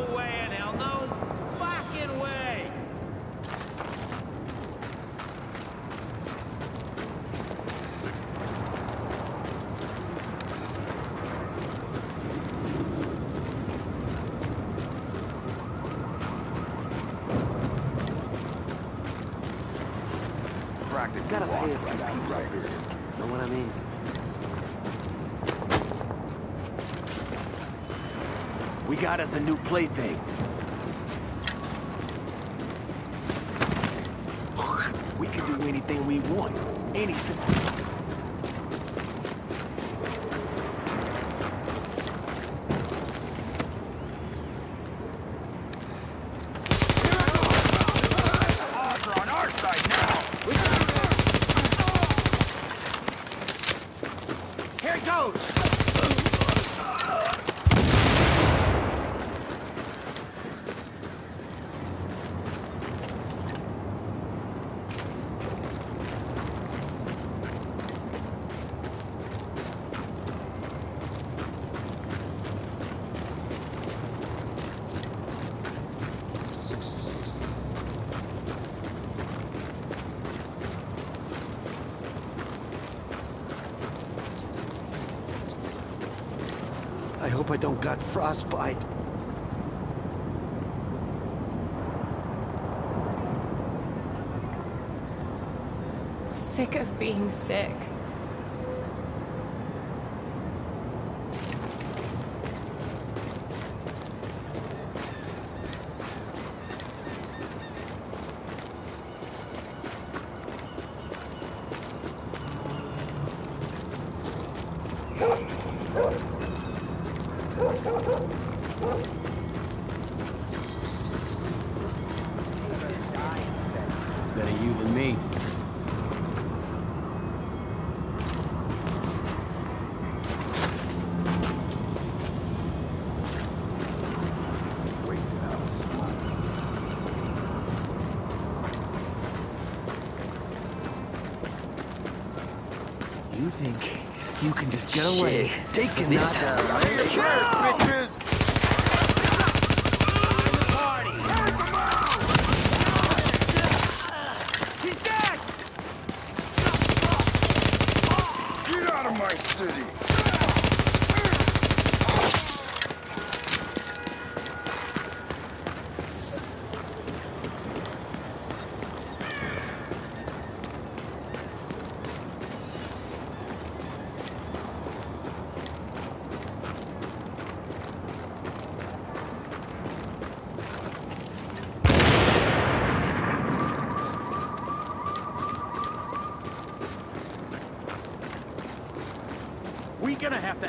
shit sober? No way in hell, no fucking way! Practice gotta pay it right here. Know what I mean? Got us a new plaything. We can do anything we want. Anything. Odds are on our side now. Here it goes! I hope I don't got frostbite. Sick of being sick. Better you than me. You think you get away taking this time?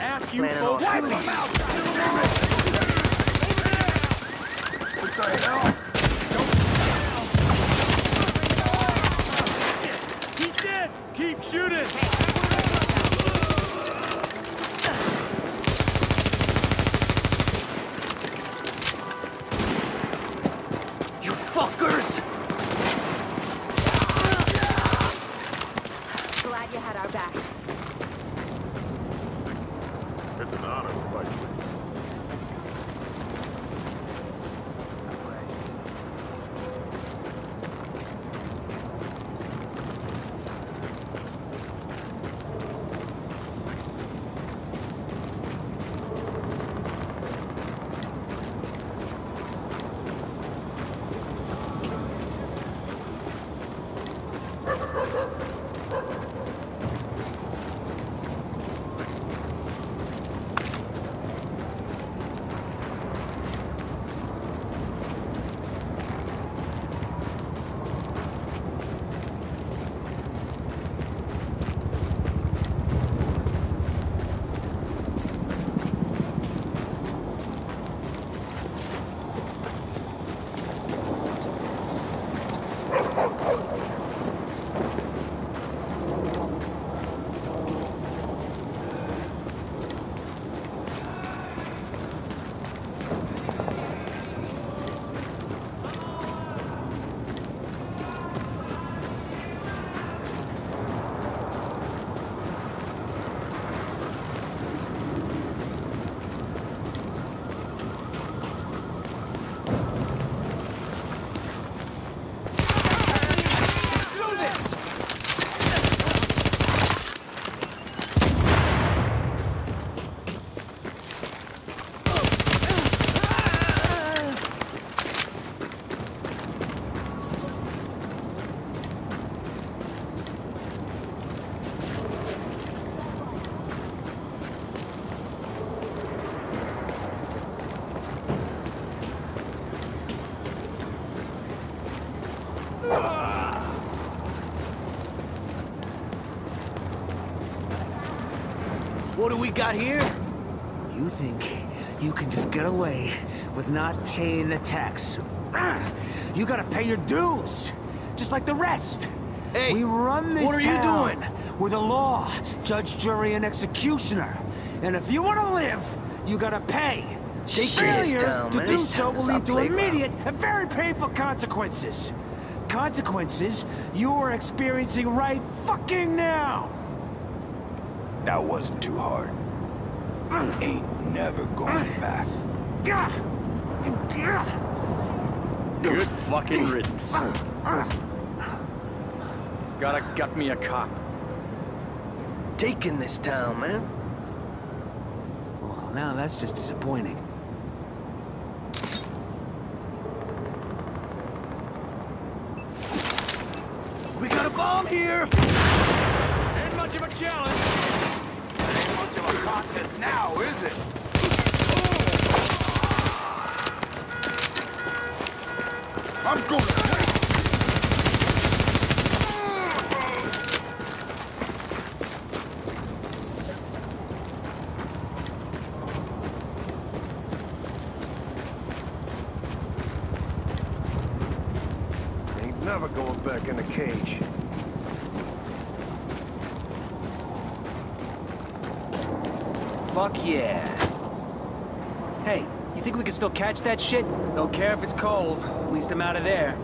Ask you Planning folks. on Wipe them out! What the hell? He's dead! Keep shooting! You fuckers! Glad you had our back. It's an honor to fight What do we got here? You think you can just get away with not paying the tax? You gotta pay your dues, just like the rest. Hey, we run this what are you doing? With the law, judge, jury, and executioner. And if you want to live, you gotta pay. Take care this Failure to man. do so will lead to immediate and very painful consequences. Consequences you are experiencing right fucking now. That wasn't too hard. Ain't never going back. Gah! Gah! Good fucking riddance. Gotta gut me a cop. Taking this town, man. Well, now that's just disappointing. We got a bomb here! Ain't much of a challenge. Much of now, is it? I'm gonna Ain't never going back in the cage. Fuck yeah. Hey, you think we can still catch that shit? Don't care if it's cold. At least I'm out of there.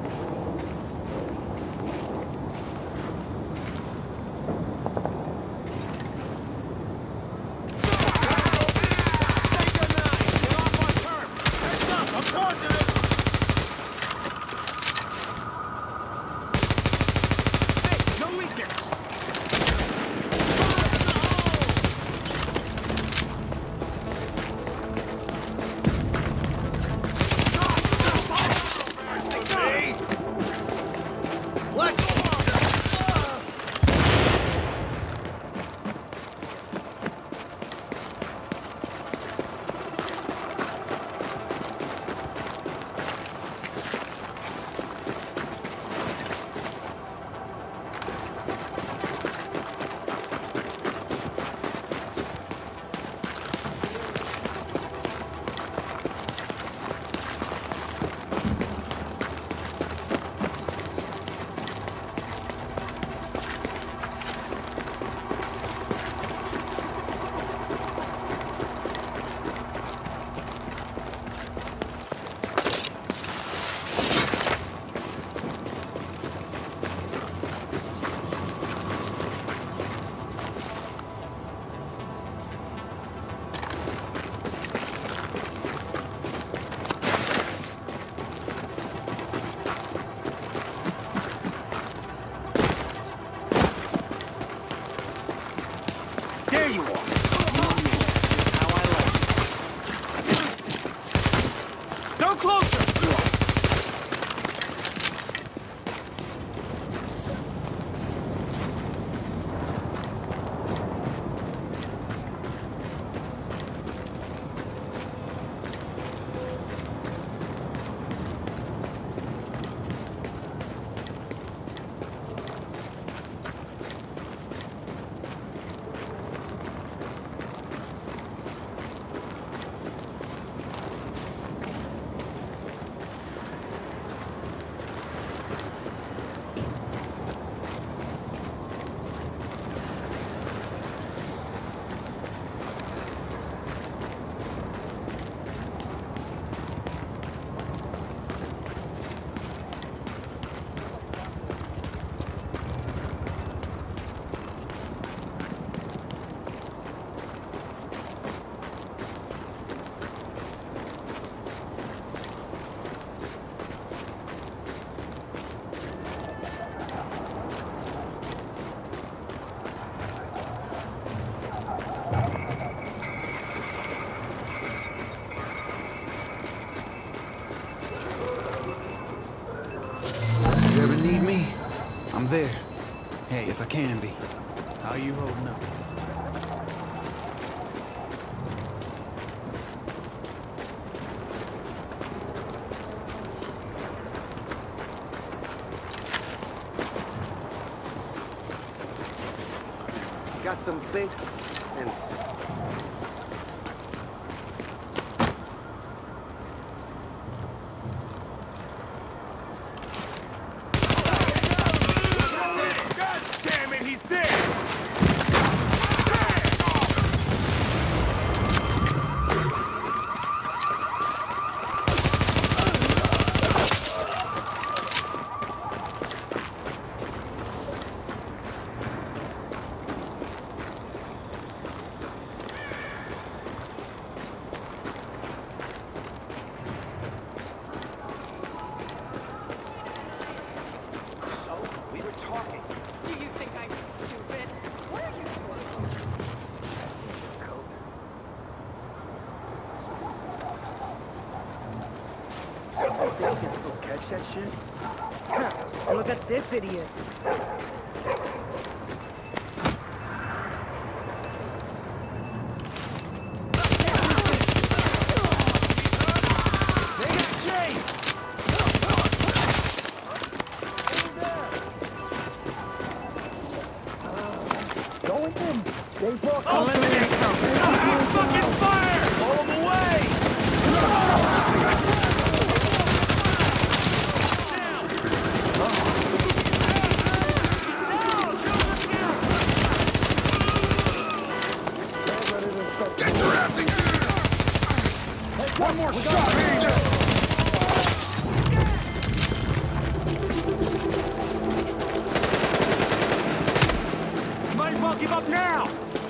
Got some big and catch that shit? Look at this idiot. now!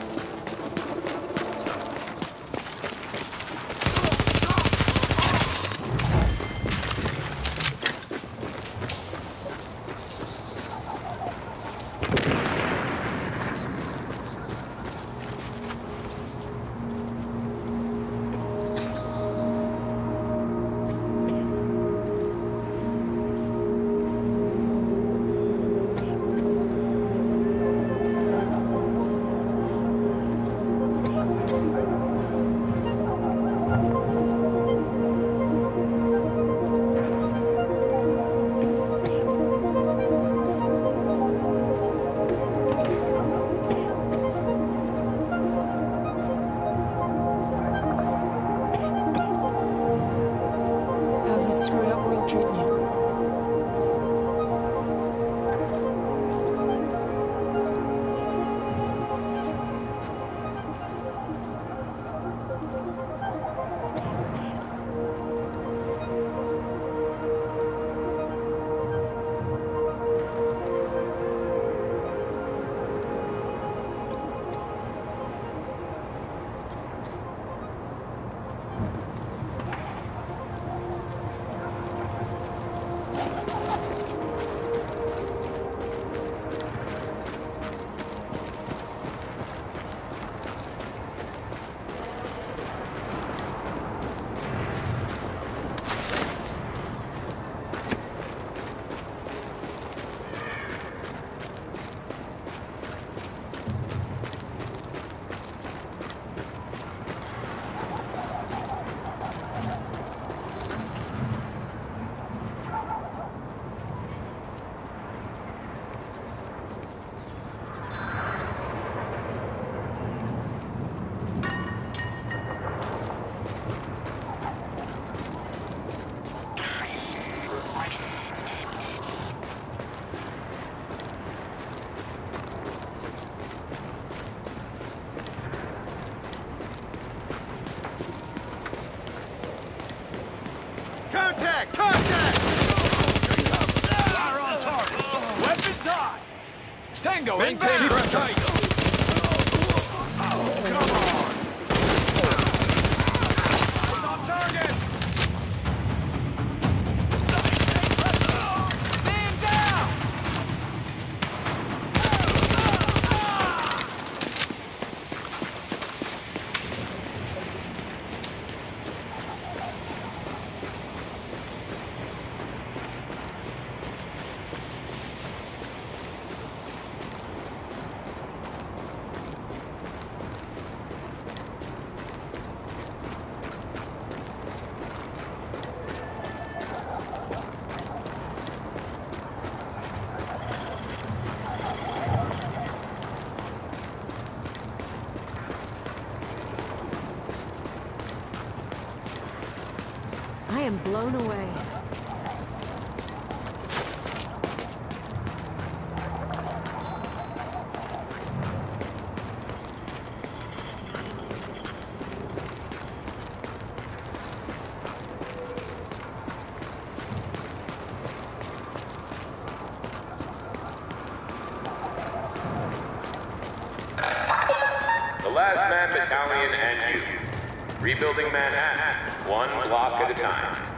Rebuilding Manhattan, one block at a time.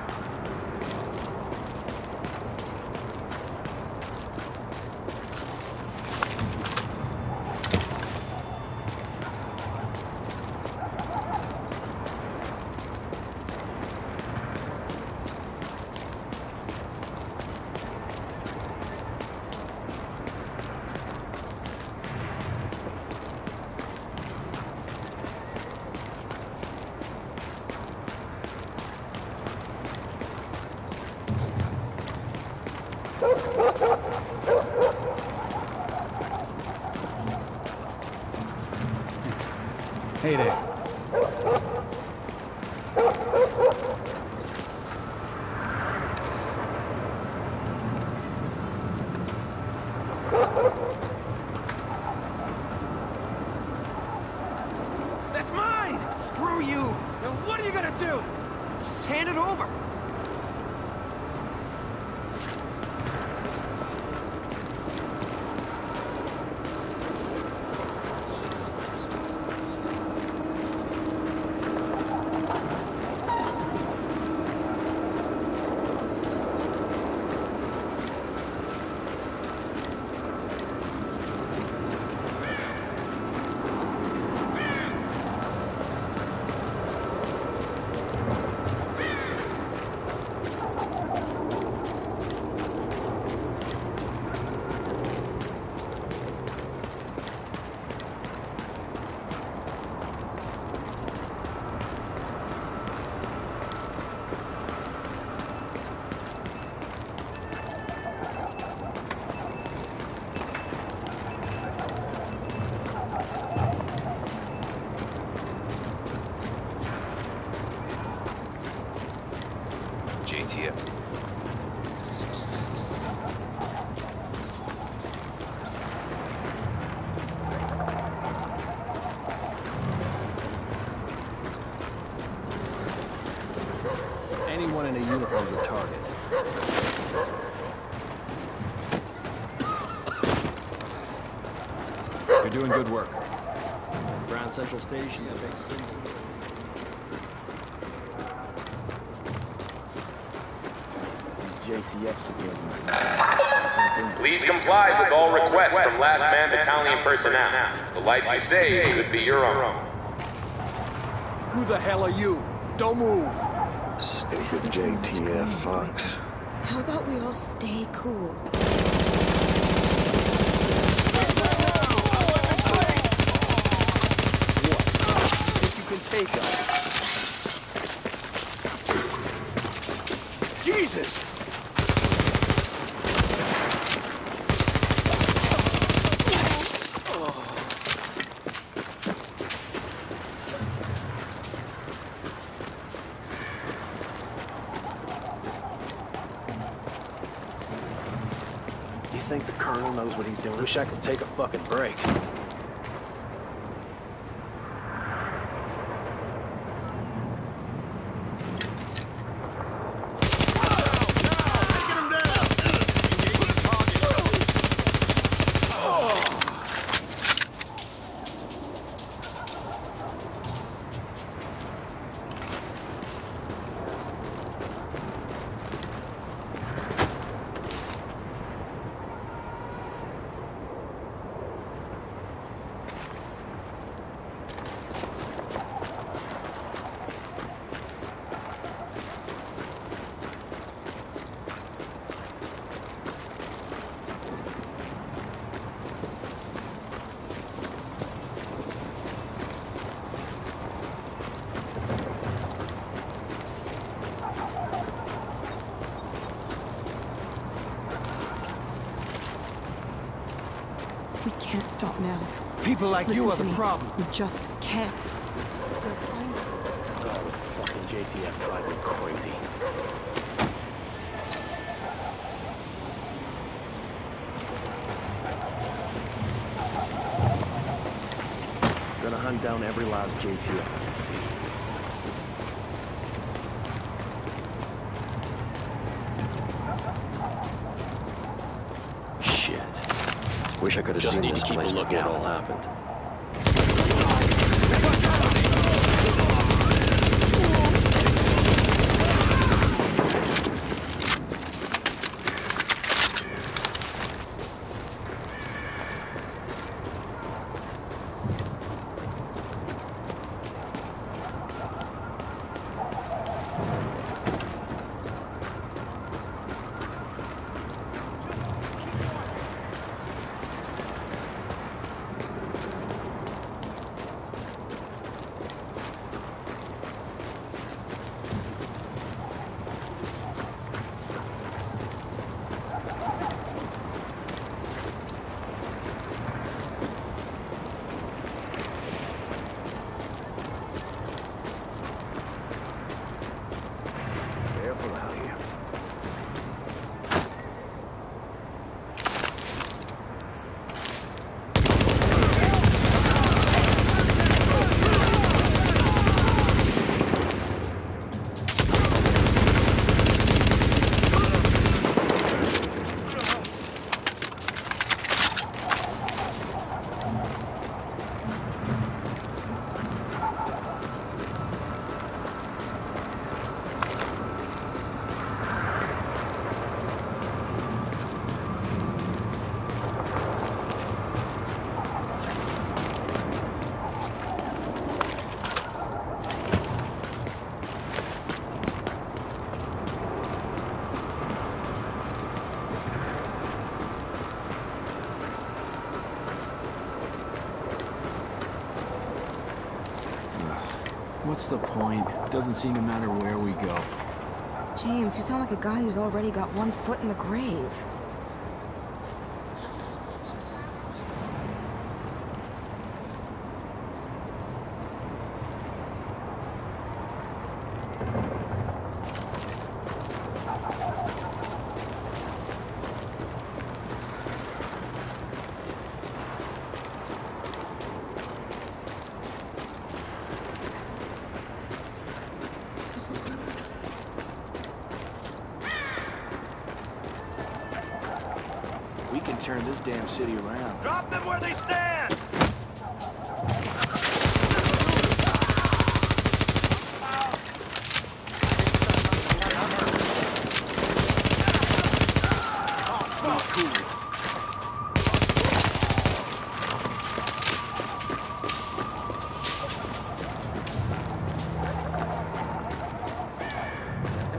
Hey there. That's mine! Screw you! Now what are you gonna do? Just hand it over. JTF. Anyone in a uniform's a target. You're doing good work. Grand Central Station's a big city. Please comply with all requests from Last Man Battalion personnel. The life you save could be your own. Who the hell are you? Don't move. Stupid JTF Fox. How about we all stay cool? If you can take us. Jesus! You think the colonel knows I could take a fucking break. We can't stop now. People like Listen you are to the me. problem. We just can't. They'll find us. Fucking JTF drive me crazy. Gonna hunt down every last JTF I can see. Shit. Wish I could have Just seen need this to keep a place before it all happened. Careful out here. What's the seem to matter where we go. James, you sound like a guy who's already got one foot in the grave. We can turn this damn city around. Drop them where they stand!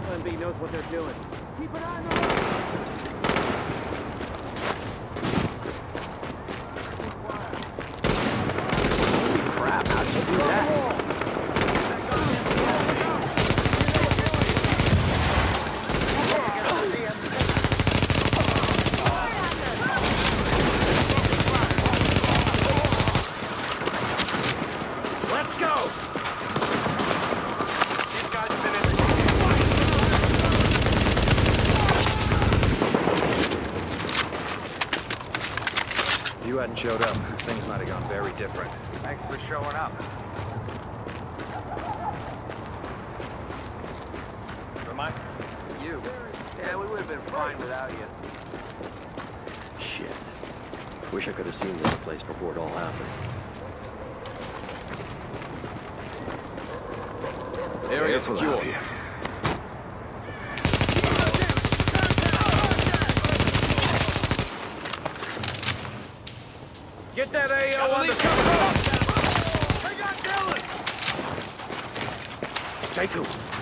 LMB knows what they're doing. Keep an eye on. Crap, how'd you do that? Let's go! These guys have been in If you hadn't showed up, things might have gone very different. Thanks for showing up. Remind You. Yeah, we would have been fine without you. Shit. Wish I could have seen this place before it all happened. Area secure. Get that AO on the cover! They got Dylan! Stay cool.